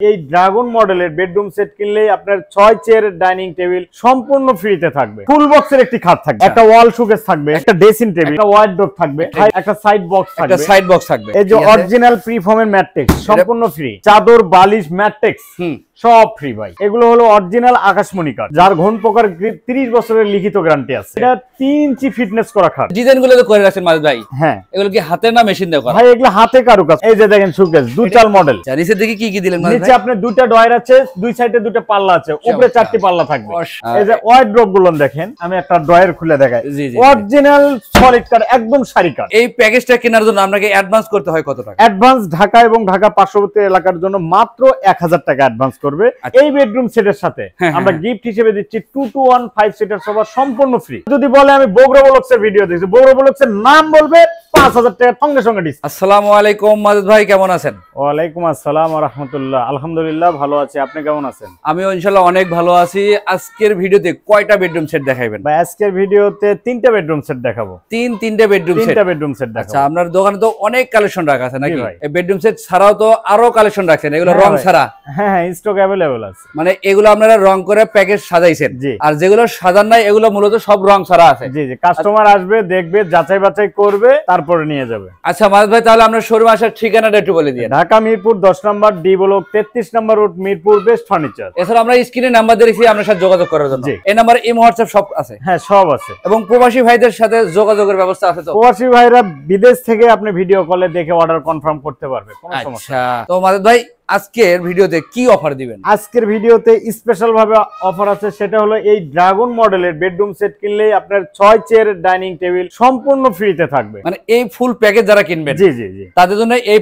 এই ড্রাগন মডেলের bedroom set কিনলে আপনার ছয় চেয়ার ডাইনিং টেবিল সম্পূর্ণ ফ্রিতে থাকবে। ফুল বক্সের একটি খাট থাকবে। একটা ওয়াল শোকেস থাকবে। একটা ড্রেসিং টেবিল একটা ওয়ার্ডরোব থাকবে। একটা সাইড বক্স একটা থাকবে। সাইড বক্স থাকবে। এই যে? অরিজিনাল প্রিফর্মের ম্যাট্রিক্স সম্পূর্ণ ফ্রি চাদর বালিশ ম্যাট্রিক্স হুম। সব ফ্রি ভাই। এগুলো হলো অরিজিনাল আকাশমণি কাঠ যার ঘন প্রকার তিরিশ বছরের লিখিত গ্যারান্টি আছে। এটা তিন ইঞ্চি ফিটনেস করা খাট ডিজাইনগুলো তো করে রাখছেন মাঝ ভাই। হ্যাঁ। এগুলো কি হাতে না মেশিন দিয়ে করা? ভাই এগুলো হাতে কারুকাজ। এই যে দেখেন সুকেস দুচাল মডেল আচ্ছা, নিচের দিকে কি কি দিলেন মাঝ নিচে ভাই? আপনার দুইটা ডয়ার আছে দুই সাইডে দুটো পাল্লা আছে উপরে চারটি পাল্লা থাকবে। এই যে ওয়াইড ড্রপগুলো দেখেন আমি একটা ডয়ার খুলে দেখাই। অরিজিনাল সলিড কাঠ একদম সারি কাঠ এই প্যাকেজটা কেনার জন্য আপনাকে অ্যাডভান্স করতে হয় কত টাকা? অ্যাডভান্স ঢাকা এবং ঢাকা পার্শ্ববর্তী এলাকার জন্য মাত্র এক হাজার টাকা অ্যাডভান্স করবে আচ্ছা। এই বেডরুম সেটের সাথে। হ্যাঁ, আমরা হ্যাঁ। গিফট হিসেবে দিচ্ছি two two one five seater sofa সম্পূর্ণ ফ্রি যদি বলে আমি বগুড়া ভিডিও বগুড়া বলক্সের নাম বলবে পাঁচ হাজার টাকা সঙ্গে সঙ্গে ডিসকাউন্ট আসসালামু আলাইকুম মাদুদ ভাই কেমন আছেন? ওয়ালাইকুম আসসালাম রহমতুল্লাহ। আলহামদুলিল্লাহ ভালো আছি। আপনি কেমন আছেন? আমিও ইনশাল্লাহ অনেক ভালো আছি। আজকের ভিডিওতে কয়টা বেডরুম সেট দেখাবেন ভাই আজকের ভিডিওতে তিনটা বেডরুম সেট দেখাবো। তিন তিনটে বেডরুম সেট তিনটা বেডরুম সেট আচ্ছা আপনার দোকানে তো অনেক কালেকশন রাখা আছে নাকি। এই বেডরুম সেট ছাড়াও তো আরও কালেকশন রাখছেন। এগুলো হ্যাঁ রং ছাড়া। হ্যাঁ হ্যাঁ স্টক অ্যাভেলেবল আছে। মানে এগুলো আপনারা রং করে প্যাকেজ সাজাইছেন। আর যেগুলো সাজান নাই এগুলো মূলত সব রং ছাড়া আছে। জি জি কাস্টমার আসবে দেখবে যাচাই বাছাই করবে তারপরে নিয়ে যাবে। আচ্ছা মাদুদ ভাই তাহলে আপনার শোরুম আসার ঠিকানাটা একটু বলে দিয়ে ঢাকা মিরপুর দশ নম্বর ডি ব্লক তেত্রিশ নম্বর রোড মিরপুর বেস্ট ফার্নিচার। এছাড়া আমরা স্ক্রিনে নাম্বার দিয়েছি আপনার সাথে যোগাযোগ করার জন্য। এই নাম্বার ইমো হোয়াটসঅ্যাপ সব আছে। হ্যাঁ সব আছে। এবং প্রবাসী ভাইদের সাথে যোগাযোগের ব্যবস্থা আছে তো? প্রবাসী ভাইরা বিদেশ থেকে আপনি ভিডিও কলে দেখে অর্ডার কনফার্ম করতে পারবে কোনো সমস্যা আচ্ছা তো মাদুদ ভাই আজকের ভিডিওতে কি অফার দিবেন? আজকের ভিডিওতে স্পেশাল ভাবে অফার আছে সেটা হলো এই ড্রাগন মডেলের বেডরুম সেট কিনলেই আপনার ছয় চেয়ার ডাইনিং টেবিল সম্পূর্ণ ফ্রিতে থাকবে। মানে এই ফুল প্যাকেজ যারা কিনবেন জি জি জি। তাদের জন্য এই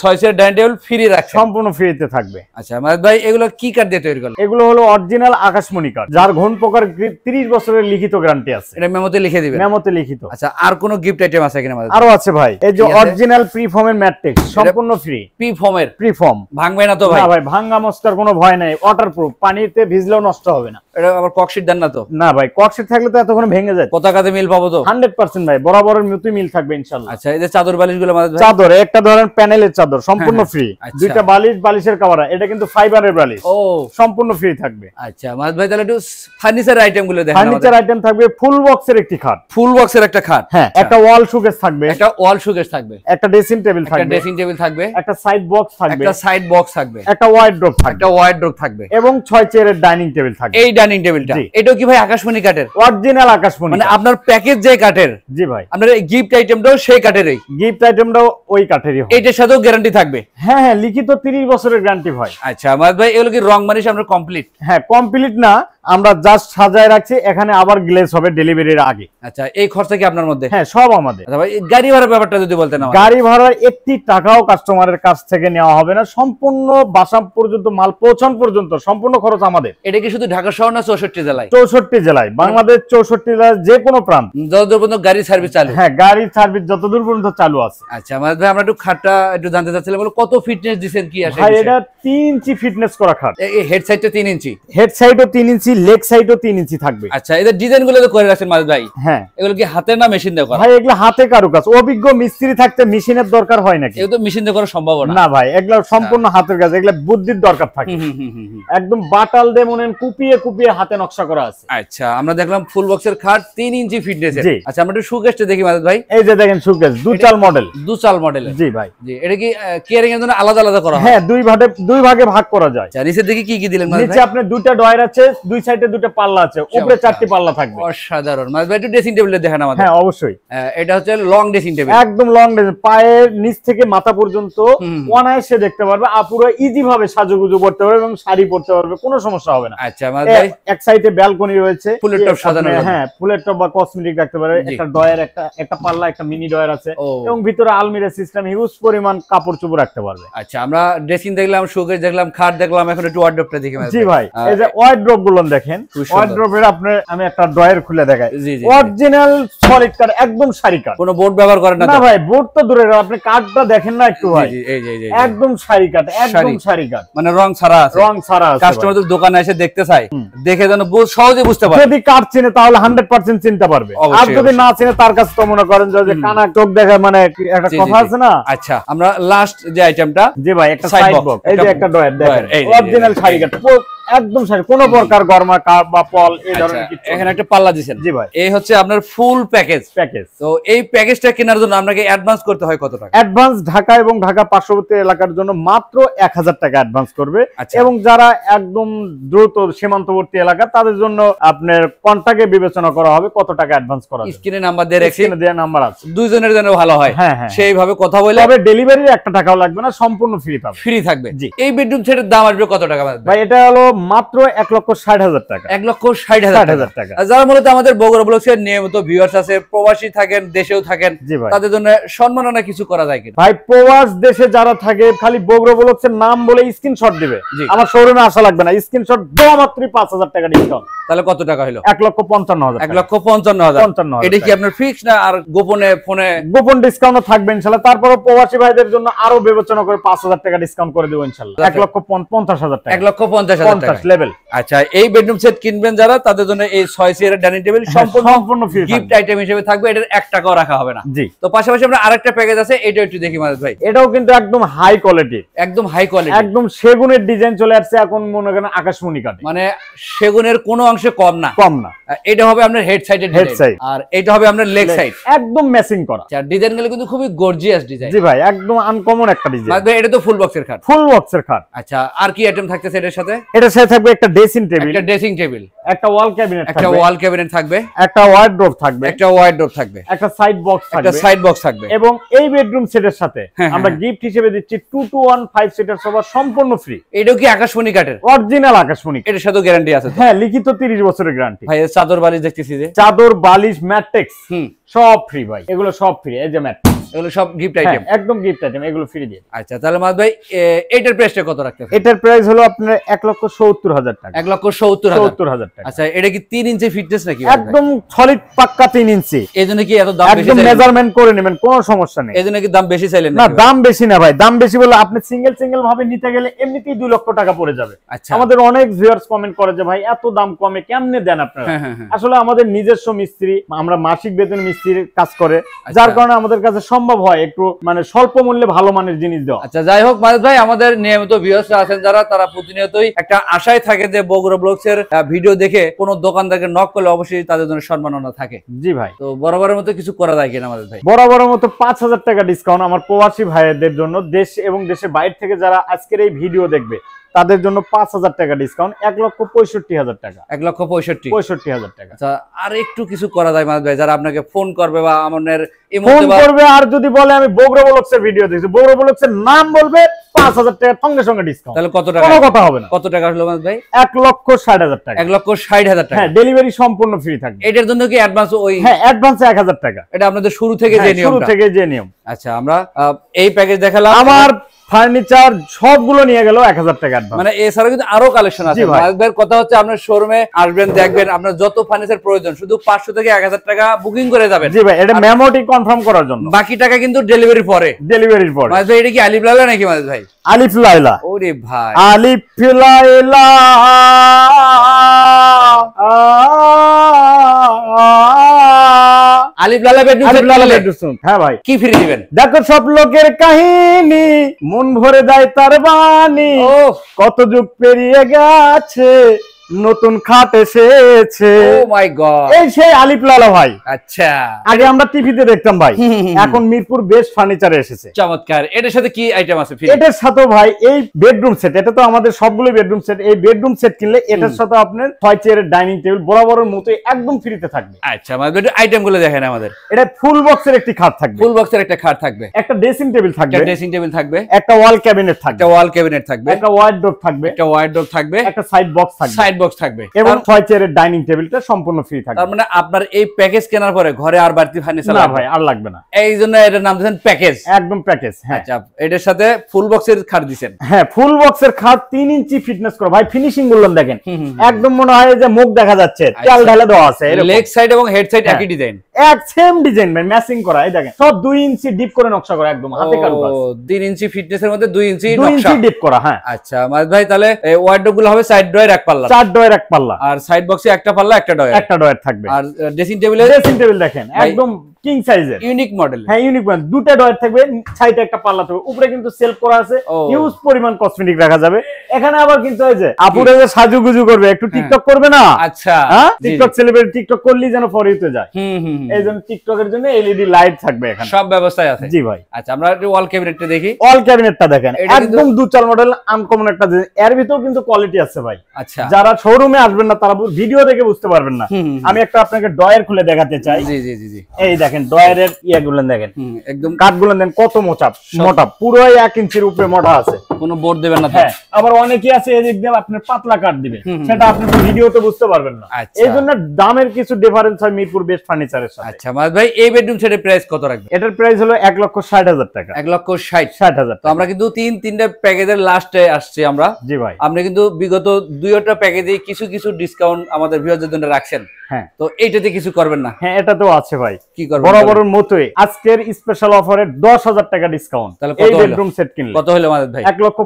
ছয় চেয়ার ডাইনিং টেবিল ফ্রি রাখছে সম্পূর্ণ ফ্রিতে থাকবে। আচ্ছা মাদুদ ভাই এগুলো কি কাঠ দিয়ে তৈরি করলেন? এগুলো হলো অরিজিনাল আকাশমণি কাঠ যার ঘন প্রকার তিরিশ বছরের লিখিত গ্যারান্টি আছে। এটা মেমোতে লিখে দিবেন? মেমোতে লিখিত। আচ্ছা আর কোনো গিফট আইটেম আছে কিনা মাদুদ আরও আছে ভাই এই যে? অরিজিনাল প্রিফর্মের ম্যাট্রিক্স সম্পূর্ণ ফ্রি পি ফর্মের প্রিফর্ম ভাঙবে না তো ভাই? না ভাই ভাঙ্গা মস্কার কোনো ভয় নাই ওয়াটারপ্রুফ পানিতে ভিজলেও নষ্ট হবে না। এটা আবার ককশিট দেন না তো? না ভাই কক্সিট থাকলে তো এতক্ষণ ভেঙে যায়। পতাকাতে মিল পাবো তো? হান্ড্রেড পার্সেন্ট ভাই বরাবরের মতোই মিল থাকবে ইনশাল্লাহ। আচ্ছা এই যে চাদর বালিশগুলো ভাই? চাদর একটা ধরেন প্যানেলের চাদর সম্পূর্ণ হ্যাঁ, ফ্রি আচ্ছা। দুইটা বালিশ বালিশের কাভারা এটা কিন্তু ফাইবারের বালিশ। ও। সম্পূর্ণ ফ্রি থাকবে। আচ্ছা মাদুদ ভাই তাহলে একটু ফার্নিচার আইটেমগুলো দেখেন ফার্নিচার আইটেম থাকবে ফুল বক্সের একটি খাট। ফুল বক্সের একটা খাট? হ্যাঁ একটা ওয়াল শোকেস থাকবে। একটা ওয়াল শোকেস থাকবে। একটা ড্রেসিং টেবিল থাকবে। একটা ড্রেসিং টেবিল থাকবে। একটা সাইড বক্স থাকবে। একটা সাইড বক্স থাকবে। একটা ওয়াইড্রোপ থাকবে। একটা ওয়াইড্রোব থাকবে। এবং ছয় চেয়ারের ডাইনিং টেবিল থাকবে। এই ডাইনিং টেবিলটা এটাও কি ভাই আকাশমণি কাঠের? অরিজিনাল আকাশমণি মানে আপনার প্যাকেজ যে কাঠের। জি ভাই। আপনার গিফট আইটেমটাও সেই কাঠেরই। গিফট আইটেমটাও ওই কাঠেরই হয় এইটার সাথেও গ্যারান্টি থাকবে। হ্যাঁ হ্যাঁ লিখিত তিরিশ বছরের গ্যারান্টি ভাই। আচ্ছা মাদুদ ভাই এগুলো কি রং আমরা কমপ্লিট হ্যাঁ কমপ্লিট না। আমরা জাস্ট সাজায় রাখছি এখানে আবার গ্লেজ হবে ডেলিভারির আগে। আচ্ছা এই খরচা কি আপনার মধ্যে? হ্যাঁ সব আমাদের। আচ্ছা ভাই গাড়ি ভাড়ার ব্যাপারটা যদি বলতেন আমার গাড়ি ভাড়ার একটি টাকাও কাস্টমারের কাছ থেকে নেওয়া হবে না। সম্পূর্ণ বাসা পর্যন্ত মাল পৌঁছান পর্যন্ত সম্পূর্ণ খরচ আমাদের। এটা কি শুধু ঢাকা শহর না চৌষট্টি জেলায়? চৌষট্টি জেলায় বাংলাদেশ চৌষট্টি জেলার যে কোনো প্রান্ত। যতদূর পর্যন্ত গাড়ি সার্ভিস চালু। হ্যাঁ গাড়ির সার্ভিস যতদূর পর্যন্ত চালু আছে। আচ্ছা মাদুদ ভাই আমরা একটু খাটটা একটু জানতে চাচ্ছিলাম বলো কত ফিটনেস দিচ্ছেন কি আসে ভাই এটা তিন ইঞ্চি ফিটনেস করা খাট। এই হেড সাইডটা তিন ইঞ্চি হেড সাইডও তিন ইঞ্চি লেগ সাইডও তিন ইঞ্চি থাকবে। আচ্ছা এদের ডিজাইনগুলো তো করে রাখছেন মাদুদ ভাই। হ্যাঁ। এগুলো কি হাতে না মেশিন দিয়ে করা? ভাই এগুলো হাতে কারুকাজ। অভিজ্ঞ মিস্ত্রি থাকতে মেশিনের দরকার হয় নাকি? এগুলো তো মেশিন দিয়ে করা সম্ভব না। না ভাই এগুলো সম্পূর্ণ হাতের কাজ এগুলো বুদ্ধির দরকার থাকে। একদম বাটাল দিয়ে মনে কুপিয়ে কুপিয়ে হাতে নকশা করা আছে। আচ্ছা আমরা দেখলাম ফুল বক্সের খাট তিন ইঞ্চি ফিটনেস। আচ্ছা আমরা একটু সুকেশটা দেখি মাদুদ ভাই। এই যে দেখেন সুকেস দুচাল মডেল দু চাল মডেলের জি ভাই। জি এটা কি কেয়ারিং এর জন্য আলাদা আলাদা করা হয়? হ্যাঁ দুই ভাগে দুই ভাগে ভাগ করা যায়। আচ্ছা নিচের দিকে কি কি দিলেন মাদুদ নিচে ভাই? আপনার দুইটা ডয়ার আছে দুই সাইডে দুটো পাল্লা আছে উপরে চারটি পাল্লা থাকবে। অসাধারণ। মাদুদ ভাই একটু ড্রেসিং টেবিলে দেখেন আমাদের। হ্যাঁ অবশ্যই। এটা হচ্ছে লং ড্রেসিং টেবিল একদম লং ড্রেসিং পায়ের নিচ থেকে মাথা পর্যন্ত। অনায়াসে দেখতে পারবে আর পুরো ইজি ভাবে সাজুগুজু করতে পারবে এবং শাড়ি পরতে পারবে কোনো সমস্যা হবে না। আচ্ছা এক সাইডে ব্যালকনি রয়েছে। ফুলের টব সাজানো আপনি- হ্যাঁ ফুলের টব বা কসমেটিক রাখতে পারবে একটা ডয়ার একটা একটা পাল্লা একটা মিনি ডয়ার আছে। এবং ভিতরে আলমিরা সিস্টেম হিউজ পরিমাণ কাপড় চোপড় রাখতে পারবে। আচ্ছা আমরা ড্রেসিং দেখলাম শোকেস দেখলাম খাট দেখলাম এখন একটু ওয়ার্ডরোবটা দেখি জি ভাই এই যে ওয়াইড্রোবগুলো দেখেন। ওয়ার্ড্রোবের আপনার আমি একটা ড্রয়ার খুলে দেখাই। জি, জি, জি। অরিজিনাল সলিড কাঠ একদম সারি কাঠ কোনো বোর্ড ব্যবহার করেন না না ভাই বোর্ড তো দূরে আপনি কাঠটা দেখেন না একটু ভাই। জি, এই যে। একদম সারি কাঠ একদম সারি। সারি মানে রং ছাড়া আছে। রং ছাড়া আছে কাস্টমার যদি দোকানে এসে দেখতে চায়। দেখে যেন সহজে বুঝতে পারে। যদি কাঠ চিনে তাহলে হান্ড্রেড পার্সেন্ট চিনতে পারবে। আর যদি না চিনে তার কাছে তো মনে করেন যে কানা চোখ দেখে মানে একটা কথা আছে না? আচ্ছা আমরা লাস্ট যে আইটেমটা জি ভাই একটা সাইড বক্স এই যে একটা ড্রয়ার দেখেন। অরিজিনাল এই যে, একদম শাড়ি কোনো প্রকার গরমা কাপ বা পল এই আচ্ছা, ধরনের কিছু এখানে একটা পাল্লা জি ভাই। এই হচ্ছে আপনার ফুল প্যাকেজ প্যাকেজ তো এই প্যাকেজটা কেনার জন্য আপনাকে অ্যাডভান্স করতে হয় কত টাকা? অ্যাডভান্স ঢাকা এবং ঢাকা পার্শ্ববর্তী এলাকার জন্য মাত্র এক হাজার টাকা অ্যাডভান্স করবে। আচ্ছা। এবং যারা একদম দ্রুত সীমান্তবর্তী এলাকা তাদের জন্য আপনার কন্টাক্টে বিবেচনা করা হবে কত টাকা অ্যাডভান্স করা স্ক্রিনে নাম্বার দিয়ে রাখছি স্ক্রিনে দেওয়া নাম্বার আছে। দুইজনের জন্য ভালো হয়। হ্যাঁ, হ্যাঁ। সেইভাবে কথা বলে তবে ডেলিভারির একটা টাকাও লাগবে না সম্পূর্ণ ফ্রি পাবে ফ্রি থাকবে। জি। এই বেডরুম সেটের দাম আসবে কত টাকা? ভাই এটা হলো মাত্র এক লক্ষ ষাট হাজার টাকা। এক লক্ষ ষাট হাজার টাকা। যারা মূলত আমাদের বগুড়া ব্লগসের নিয়মিত ভিউয়ার্স আছে প্রবাসী থাকেন দেশেও থাকেন তাদের জন্য সম্মাননা কিছু করা যায় কিনা? ভাই প্রবাস দেশে যারা থাকে খালি বগুড়া ব্লকসের নাম বলে স্ক্রিনশট দিবে। আমার শোরুমে আসা লাগবে না। স্ক্রিনশট দেওয়া মাত্রই পাঁচ হাজার টাকা ডিসকাউন্ট তাহলে কত টাকা হলো এক লক্ষ পঞ্চান্ন হাজার এক লক্ষ পঞ্চান্ন হাজার। পঞ্চান্ন এটা কি আপনার ফিক্স না আর গোপনে ফোনে? গোপন ডিসকাউন্ট থাকবে ইনশাল্লাহ। তারপরে প্রবাসী ভাইদের জন্য আরও বিবেচনা করে পাঁচ হাজার টাকা ডিসকাউন্ট করে দেবো ইনশাল্লাহ। এক লক্ষ পঞ্চাশ হাজার টাকা। এক লক্ষ পঞ্চাশ হাজার পঞ্চাশ টাকা লেভেল আচ্ছা এই বেডরুম সেট কিনবেন যারা তাদের জন্য এই ছয় চেয়ারের ডাইনিং টেবিল সম্পূর্ণ সম্পূর্ণ ফ্রি গিফট আইটেম হিসেবে থাকবে এটার টাকাও রাখা হবে না। জি। তো পাশাপাশি আমরা আরেকটা প্যাকেজ আছে এটা একটু দেখি মাদাদ ভাই। এটাও কিন্তু একদম হাই কোয়ালিটি একদম হাই কোয়ালিটি একদম সেগুনের ডিজাইন চলে আসছে এখন মনে করেন আকাশমণি কাটে মানে সেগুনের কোনো অংশে কম না। কম না। এটা হবে আপনার হেড সাইডের side। আর এটা হবে আপনার লেগ সাইড একদম ম্যাচিং করা। আচ্ছা ডিজাইনগুলো কিন্তু খুবই গর্জিয়াস ডিজাইন জি ভাই একদম আনকমন একটা ডিজাইন এটা তো ফুল বক্সের খাট। ফুল বক্সের খাট। আচ্ছা আর কি আইটেম থাকতেছে এটার সাথে? এটার সাথে থাকবে একটা ড্রেসিং টেবিল একটা ড্রেসিং টেবিল একটা ওয়াল ক্যাবিনেট একটা ওয়াল ক্যাবিনেট থাকবে। একটা ওয়ার্ড্রোব থাকবে একটা থাকবে। একটা সাইড বক্স একটা সাইড বক্স থাকবে। এবং এই বেডরুম সেটের সাথে হ্যাঁ, আমরা হ্যাঁ। গিফট হিসেবে দিচ্ছি টু সিটার সোফা সম্পূর্ণ ফ্রি এটাও কি আকাশমণি কাঠের? অরিজিনাল আকাশমণি এটার সাথে গ্যারান্টি আছে হ্যাঁ লিখিত তিরিশ বছরের গ্যারান্টি ভাই চাদর বালিশ দেখতেছি যে। চাদর বালিশ ম্যাট্রিক্স হুম। সব ফ্রি ভাই এগুলো সব ফ্রি এই যে ম্যাট্রিক্স। এগুলো সব গিফট আইটেম একদম গিফট আইটেম এগুলো ফ্রি দিয়ে আচ্ছা তাহলে মাদ ভাই এটার প্রাইসটা কত রাখতে এটার প্রাইস হলো আপনার এক লক্ষ সত্তর হাজার টাকা। এক লক্ষ সত্তর হাজার। সত্তর হাজার টাকা। আচ্ছা এটা কি তিন ইঞ্চি ফিটনেস নাকি একদম সলিড পাক্কা তিন ইঞ্চি এই জন্য কি এত দাম বেশি একদম মেজারমেন্ট করে নেবেন কোনো সমস্যা নেই। এই জন্য কি দাম বেশি চাইলেন না দাম বেশি না ভাই দাম বেশি বলে আপনি সিঙ্গেল সিঙ্গেল ভাবে নিতে গেলে এমনিতেই দুই লক্ষ টাকা পড়ে যাবে। আচ্ছা। আমাদের অনেক ভিউয়ার্স কমেন্ট করে যে ভাই এত দাম কমে কেমনে দেন আপনারা? হ্যাঁ হ্যাঁ হ্যাঁ। আসলে আমাদের নিজস্ব মিস্ত্রি আমরা মাসিক বেতন মিস্ত্রির কাজ করে আচ্ছা। যার কারণে আমাদের কাছে সম্ভব হয় একটু মানে স্বল্প মূল্যে ভালো মানের জিনিস দেওয়া। আচ্ছা যাই হোক মাঝে ভাই আমাদের নিয়মিত ভিউয়ার্সরা আছেন যারা তারা প্রতিনিয়তই একটা আশায় থাকে যে বগুড়া ব্লগস এর ভিডিও দেখে কোন দোকানদারকে নক করলে অবশ্যই তাদের জন্য সম্মাননা থাকে। জি ভাই। তো বরাবরের মতো কিছু করা যায় কিনা আমাদের ভাই? বরাবরের মতো পাঁচ হাজার টাকা ডিসকাউন্ট আমার প্রবাসী ভাইদের জন্য দেশ এবং দেশের বাইরে থেকে যারা আজকের এই ভিডিও দেখবে তাদের জন্য পাঁচ হাজার টাকা ডিসকাউন্ট এক লক্ষ পঁয়ষট্টি হাজার টাকা। এক লক্ষ পঁয়ষট্টি। পঁয়ষট্টি হাজার টাকা। আচ্ছা আর একটু কিছু করা যায় মাঝে ভাই যারা আপনাকে ফোন করবে বা আমাদের ফোন করবে আর যদি বলে আমি বগুড়া ব্লকসের ভিডিও দেখছি বগুড়া ব্লকসের নাম বলবে পাঁচ হাজার টাকা সঙ্গে সঙ্গে ডিসকাউন্ট তাহলে কত টাকা? কথা হবে না। কত টাকা হলো ভাই? এক লক্ষ ষাট হাজার টাকা। এক লক্ষ ষাট হাজার টাকা। হ্যাঁ ডেলিভারি সম্পূর্ণ ফ্রি থাকবে। এটার জন্য কি অ্যাডভান্স ওই হ্যাঁ অ্যাডভান্সে এক হাজার টাকা। এটা আপনাদের শুরু থেকে যে হ্যাঁ, শুরু থেকে যে নিয়ম। আচ্ছা আমরা এই প্যাকেজ দেখালাম। আমার ফার্নিচার সবগুলো নিয়ে গেল এক হাজার টাকা মানে এছাড়া কিন্তু আরও কালেকশন আছে। ভাইয়ের কথা হচ্ছে আপনার শোরুমে আসবেন দেখবেন আপনার যত ফার্নিচার প্রয়োজন শুধু পাঁচশো থেকে এক হাজার টাকা বুকিং করে যাবেন। জি ভাই এটা মেমোটি কনফার্ম করার জন্য। বাকি টাকা কিন্তু ডেলিভারি পরে। ডেলিভারির পর। ভাই এটা কি আলিফ লাইলা নাকি মাহিদ ভাই? আলিফ লাইলা ওরে ভাই। আলিফ লাইলা আলিফ লালা আলিফ হ্যাঁ ভাই। কি ফ্রি দিবেন? দেখো সব লোকের কাহিনী মন ভরে দেয় তার বাণী। ও কত যুগ পেরিয়ে গেছে নতুন খাট এসেছে। ও মাই গড এই সেই আলিফ লালা ভাই। আচ্ছা। আগে আমরা টিভিতে দেখতাম ভাই। এখন মিরপুর বেস্ট ফার্নিচারে এসেছে। চমৎকার। এটার সাথে কি আইটেম আছে এটার সাথে ভাই এই বেডরুম সেট এটা তো আমাদের সবগুলো বেডরুম সেট এই বেডরুম সেট কিনলে এটার সাথে আপনার ছয় চেয়ারের ডাইনিং টেবিল বরাবরের মতো একদম ফ্রিতে থাকবে। আচ্ছা ভাই আইটেমগুলো দেখেন আমাদের। এটা ফুল বক্সের একটি খাট থাকবে। ফুল বক্সের একটা খাট থাকবে। একটা ড্রেসিং টেবিল থাকবে। একটা ড্রেসিং টেবিল থাকবে। একটা ওয়াল ক্যাবিনেট থাকবে। একটা ওয়াল ক্যাবিনেট থাকবে। একটা ওয়ার্ডরোব থাকবে। একটা ওয়ার্ডরোব থাকবে। একটা সাইড বক্স থাকবে। সাইড সাইড বক্স থাকবে। এবং ছয় চেয়ারের ডাইনিং টেবিলটা সম্পূর্ণ ফ্রি থাকবে। তার মানে আপনার এই প্যাকেজ কেনার পরে ঘরে আর বাড়তি ফার্নিচার না ভাই আর লাগবে না। এই জন্য এটার নাম দিয়েছেন প্যাকেজ একদম প্যাকেজ হ্যাঁ। আচ্ছা এটার সাথে ফুল বক্সের খাট দিবেন হ্যাঁ ফুল বক্সের খাট তিন ইঞ্চি ফিটনেস করে। ভাই ফিনিশিং বললাম দেখেন। একদম মনে হয় যে মুখ দেখা যাচ্ছে। তেল ঢালা দেওয়া আছে লেগ সাইড এবং হেড সাইড হ্যাঁ। একই ডিজাইন এক সেম ডিজাইন ভাই ম্যাচিং করা এই দেখেন সব দুই ইঞ্চি ডিপ করে নকশা করা একদম হাতে কারুকাজ। তিন ইঞ্চি ফিটনেস এর মধ্যে দুই ইঞ্চি নকশা ইঞ্চি ডিপ করা হ্যাঁ। আচ্ছা মাঝ ভাই তাহলে ওয়ার্ডরোবগুলো হবে সাইড ড্রয়ার এক পাল্লা। চার ডয়ের এক পাল্লা। আর সাইড বক্সে একটা পাল্লা একটা ডয়ার একটা ডয়ার থাকবে। আর ড্রেসিং টেবিলে ড্রেসিং টেবিল দেখেন একদম কিং সাইজের ইউনিক মডেল হ্যাঁ ইউনিক মডেল দুটা ডয়ার থাকবে সাইডে একটা পাল্লা থাকবে। উপরে কিন্তু সেলফ করা আছে। হিউজ পরিমাণ কসমেটিক রাখা যাবে। এখানে আবার কিন্তু এই যে আপুরে যে সাজুগুজু করবে একটু টিকটক করবে না? আচ্ছা। হ্যাঁ? টিকটক সেলিব্রিটি টিকটক করলেই যেন ফরিতে যায়। হুম হুম। এই জন্য টিকটকের জন্য এলইডি লাইট থাকবে এখানে। সব ব্যবস্থায় আছে। জি ভাই। আচ্ছা আমরা একটু ওয়াল ক্যাবিনেটটা দেখি। অল ক্যাবিনেটটা দেখেন। একদম দুচাল মডেল আনকমন একটা। এর ভিতরেও কিন্তু কোয়ালিটি আছে ভাই। আচ্ছা। যারা শোরুমে আসবেন না তারা ভিডিও দেখে বুঝতে পারবেন না। আমি একটা আপনাকে ডয়ার খুলে দেখাতে চাই। জি জি জি জি। এই দেখেন। ডয়ারের ইয়েগুলো দেখেন। একদম কাঠগুলো দেন কত মোটা মোটা পুরো এক ইঞ্চির উপরে মোটা আছে। কোনো বোর্ড দেবেন না হ্যাঁ আবার অনেকে আছে এদিক দিয়ে আপনার পাতলা কাঠ দিবে। সেটা আপনি ভিডিওতে বুঝতে পারবেন না। আচ্ছা। এই জন্য দামের কিছু ডিফারেন্স হয় মিরপুর বেস্ট ফার্নিচারের সাথে। আচ্ছা মাঝ ভাই এই বেডরুম সেটের প্রাইস কত রাখবে এটার প্রাইস হলো এক লক্ষ ষাট হাজার টাকা। এক লক্ষ ষাট। ষাট হাজার তো আমরা কিন্তু তিন তিনটা প্যাকেজের লাস্টে আসছি আমরা। জি ভাই। আপনি কিন্তু বিগত দুইটা প্যাকেজে কিছু কিছু ডিসকাউন্ট আমাদের ভিউয়ারদের জন্য রাখছেন। হ্যাঁ। তো এইটাতে কিছু করবেন না? হ্যাঁ এটা তো আছে ভাই। কি করবেন? বরাবরের মতোই। আজকের স্পেশাল অফারে দশ হাজার টাকা ডিসকাউন্ট এই? বেডরুম সেট কিনলে কত হলো ভাই? লক্ষ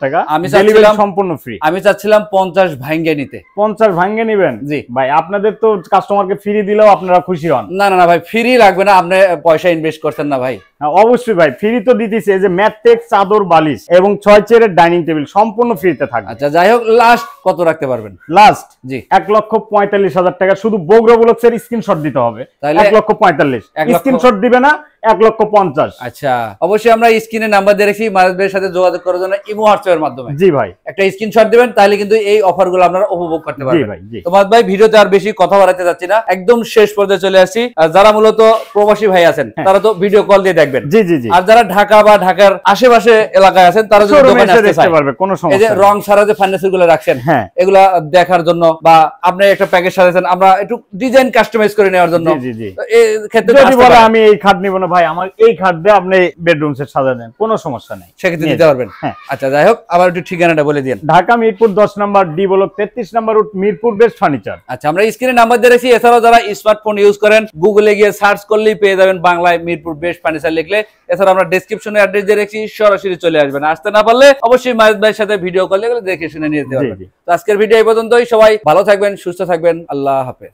টাকা। আমি চাচ্ছিলাম- সম্পূর্ণ ফ্রি আমি চাচ্ছিলাম পঞ্চাশ ভাঙ্গে নিতে। পঞ্চাশ ভাঙ্গে নিবেন? জি। ভাই আপনাদের তো কাস্টমারকে ফ্রি দিলেও আপনারা খুশি হন। না না না ভাই ফ্রি লাগবে না আপনি পয়সা ইনভেস্ট করছেন না ভাই। হ্যাঁ, অবশ্যই ভাই ফ্রি তো দিতেছে এই যে ম্যাট্রিক চাদর বালিশ এবং ছয় চেয়ারের ডাইনিং টেবিল সম্পূর্ণ ফ্রিতে থাকবে। আচ্ছা যাই হোক লাস্ট কত রাখতে পারবেন? লাস্ট জি। এক লক্ষ পঁয়তাল্লিশ হাজার টাকা শুধু বগুড়া ব্লকসের স্ক্রিনশট দিতে হবে। তাহলে- এক লক্ষ পঁয়তাল্লিশ। স্ক্রিনশট দিবে না এক লক্ষ পঞ্চাশ। আচ্ছা অবশ্যই আমরা স্ক্রিনে নাম্বার দিয়ে রেখেছি সাথে যোগাযোগ করার জন্য ইমো হোয়াটসঅ্যাপের মাধ্যমে। জি ভাই। একটা স্ক্রিনশট দিবেন তাহলে কিন্তু এই অফারগুলো আপনারা উপভোগ করতে পারবেন। ভাই জি। তোমার ভাই ভিডিওতে আর বেশি কথা বাড়াতে যাচ্ছি না একদম শেষ পর্যায়ে চলে আসছি যারা মূলত প্রবাসী ভাই আছেন তারা তো ভিডিও কল দিয়ে দেখবেন। জি জি জি। আর যারা ঢাকা বা ঢাকার আশেপাশে এলাকায় আছেন তারা যদি দোকানে আসতে পারবে কোনো এই যে রং ছাড়া যে ফার্নিচারগুলো রাখছেন হ্যাঁ। এগুলা দেখার জন্য বা আপনি একটা প্যাকেজ সাজাচ্ছেন আমরা একটু ডিজাইন কাস্টমাইজ করে নেওয়ার জন্য। জি জি জি। এই ক্ষেত্রে যদি বলে আমি এই খাট নিব না ভাই আমার এই খাট দিয়ে আপনি বেডরুম সেট সাজা দেন কোনো সমস্যা নেই। সেক্ষেত্রে দিতে পারবেন। হ্যাঁ। আচ্ছা যাই হোক আবার একটু ঠিকানাটা বলে দিন। ঢাকা মিরপুর দশ নম্বর ডি ব্লক তেত্রিশ নম্বর রুট মিরপুর বেস্ট ফার্নিচার। আচ্ছা আমরা স্ক্রিনে নাম্বার দিয়ে রেখেছি। এছাড়াও যারা স্মার্টফোন ইউজ করেন গুগলে গিয়ে সার্চ করলেই পেয়ে যাবেন বাংলায় মিরপুর বেস্ট ফার্নিচার লিখলে। এছাড়া আমরা ডেসক্রিপশনে অ্যাড্রেস দিয়ে রেখেছি সরাসরি চলে আসবেন। আসতে না পারলে অবশ্যই মাহিদ ভাইয়ের সাথে ভিডিও কল দেখে শুনে নিয়ে যেতে পারবেন। তো আজকের ভিডিও এই পর্যন্তই। সবাই ভালো থাকবেন সুস্থ থাকবেন। আল্লাহ হাফেজ।